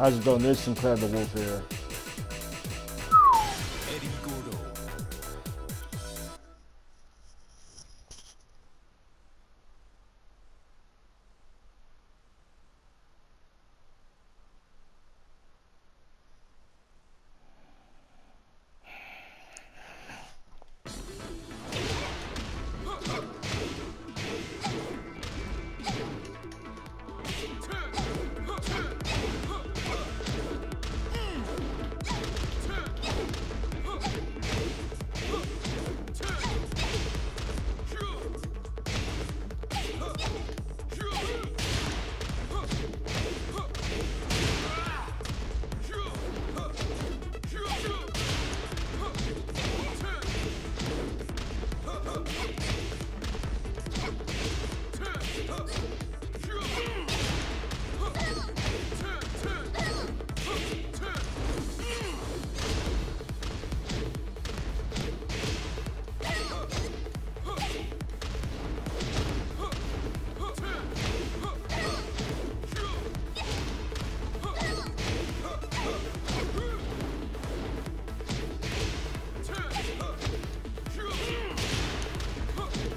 How's it going? There's SynClaiR the Wolf here.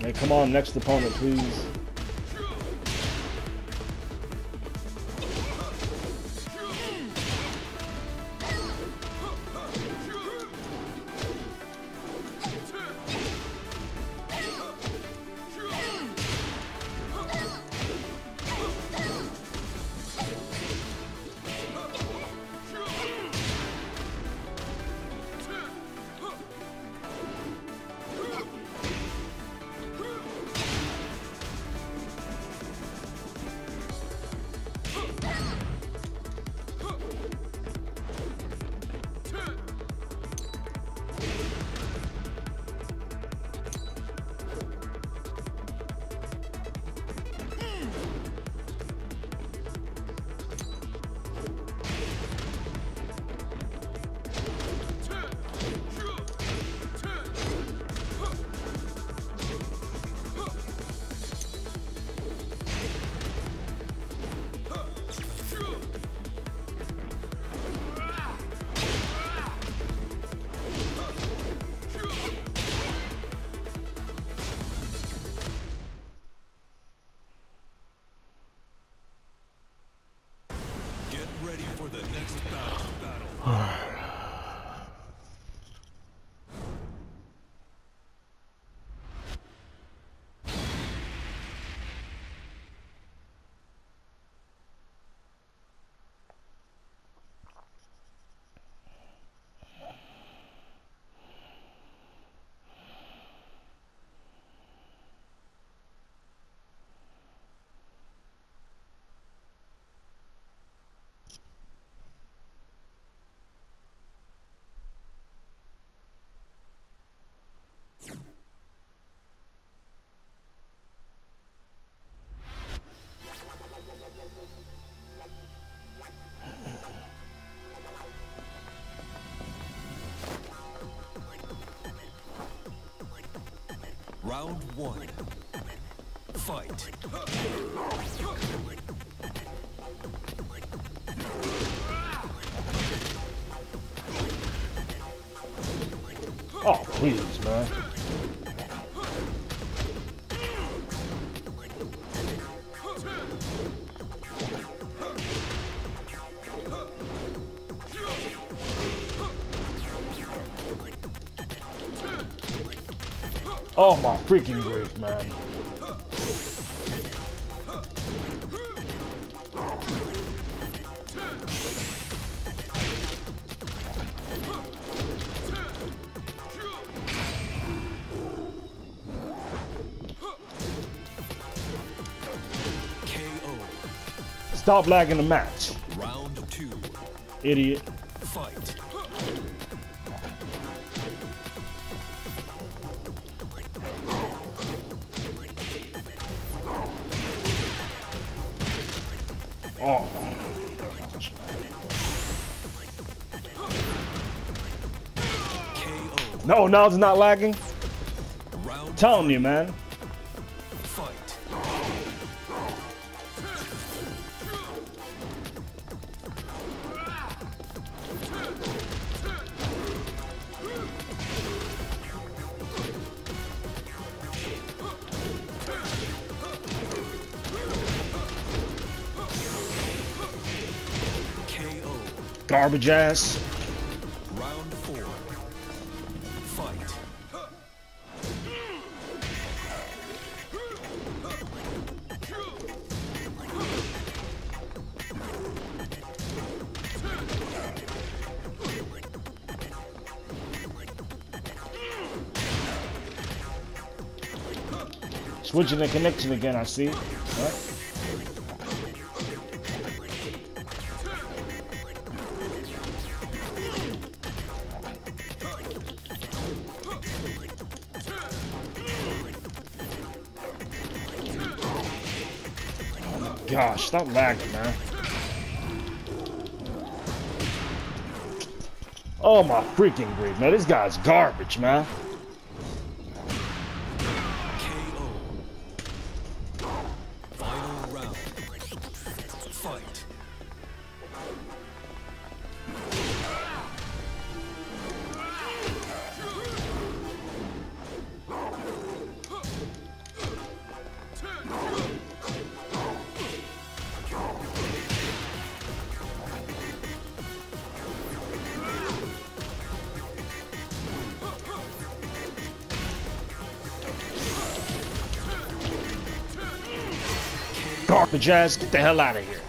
Hey, come on, next opponent, please. Round one. Fight. Oh, please, man. Oh my freaking grief, man. KO. Stop lagging the match, Round two. idiot. Fight. Oh, no, now it's not lagging. Telling you, man. fight. Garbage ass. Round four. Fight. Switching the connection again, I see. Gosh, stop lagging, man. Oh my freaking grief, man. This guy's garbage, man. Final round. Fight. Garbage ass, get the hell out of here.